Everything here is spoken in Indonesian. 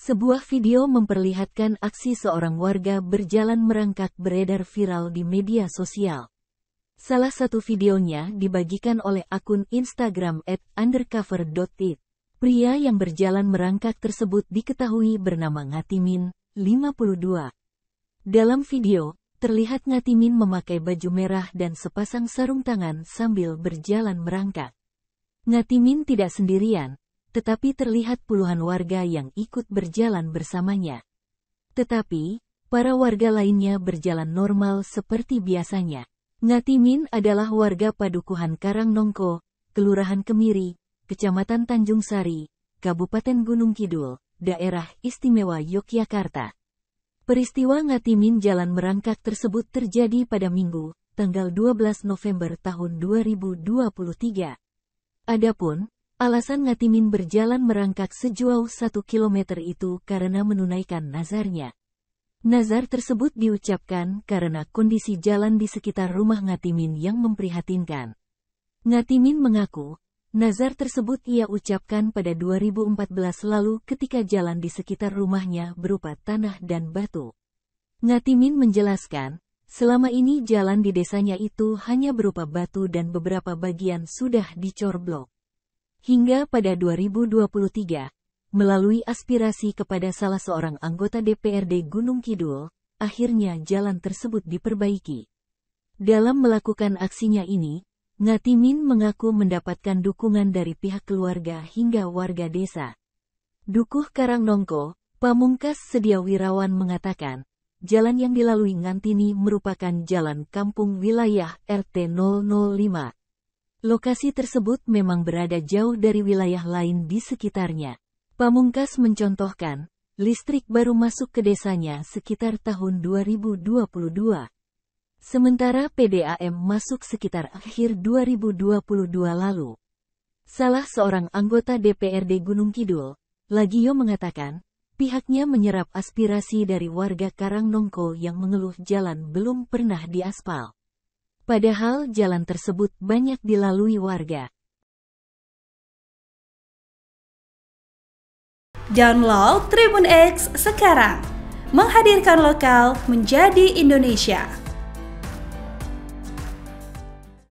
Sebuah video memperlihatkan aksi seorang warga berjalan merangkak beredar viral di media sosial. Salah satu videonya dibagikan oleh akun Instagram at undercover.it. Pria yang berjalan merangkak tersebut diketahui bernama Ngatimin, 52. Dalam video, terlihat Ngatimin memakai baju merah dan sepasang sarung tangan sambil berjalan merangkak. Ngatimin tidak sendirian, tetapi terlihat puluhan warga yang ikut berjalan bersamanya. Tetapi, para warga lainnya berjalan normal seperti biasanya. Ngatimin adalah warga Padukuhan Karangnongko, Kelurahan Kemiri, Kecamatan Tanjung Sari, Kabupaten Gunung Kidul, Daerah Istimewa Yogyakarta. Peristiwa Ngatimin jalan merangkak tersebut terjadi pada Minggu, tanggal 12 November tahun 2023. Adapun, Alasan Ngatimin berjalan merangkak sejauh satu kilometer itu karena menunaikan nazarnya. Nazar tersebut diucapkan karena kondisi jalan di sekitar rumah Ngatimin yang memprihatinkan. Ngatimin mengaku, nazar tersebut ia ucapkan pada 2014 lalu ketika jalan di sekitar rumahnya berupa tanah dan batu. Ngatimin menjelaskan, selama ini jalan di desanya itu hanya berupa batu dan beberapa bagian sudah dicor blok. Hingga pada 2023, melalui aspirasi kepada salah seorang anggota DPRD Gunung Kidul, akhirnya jalan tersebut diperbaiki. Dalam melakukan aksinya ini, Ngatimin mengaku mendapatkan dukungan dari pihak keluarga hingga warga desa. Dukuh Karangnongko, Pamungkas Sedia Wirawan mengatakan, jalan yang dilalui Ngantini merupakan jalan kampung wilayah RT 005 Lokasi tersebut memang berada jauh dari wilayah lain di sekitarnya. Pamungkas mencontohkan, listrik baru masuk ke desanya sekitar tahun 2022. Sementara PDAM masuk sekitar akhir 2022 lalu. Salah seorang anggota DPRD Gunung Kidul, Lagio mengatakan, pihaknya menyerap aspirasi dari warga Karangnongko yang mengeluh jalan belum pernah diaspal. Padahal jalan tersebut banyak dilalui warga. Download Tribun X sekarang. Menghadirkan lokal menjadi Indonesia.